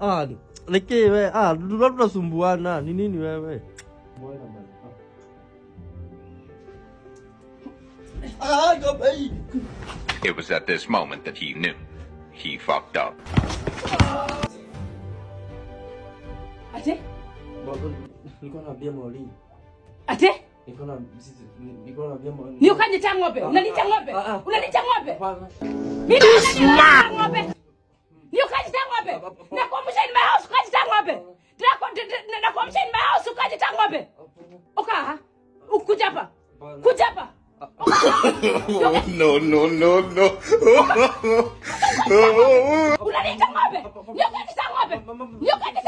Ah, lekee we. Ah, labda tunasumbuana. Ni nini wewe? Ah. It was at this moment that he knew. He fucked up. Ate? Niko naambia Maureen. Ate? Niko na niko naambia Maureen. Ni ukaniita ng'ombe? Unaniita ng'ombe? Ah, ah. Unaniita ng'ombe? Mimi ng'ombe? Ni ukaniita ng'ombe? Nako- kwa d- mbaya house ukaniita ng'ombe? Ukaa? kujapa hapa? Kuja hapa? no, no, no, no. Unaniita ng'ombe? Ni ukaniita ng'ombe? Ni ukaniita ng'ombe?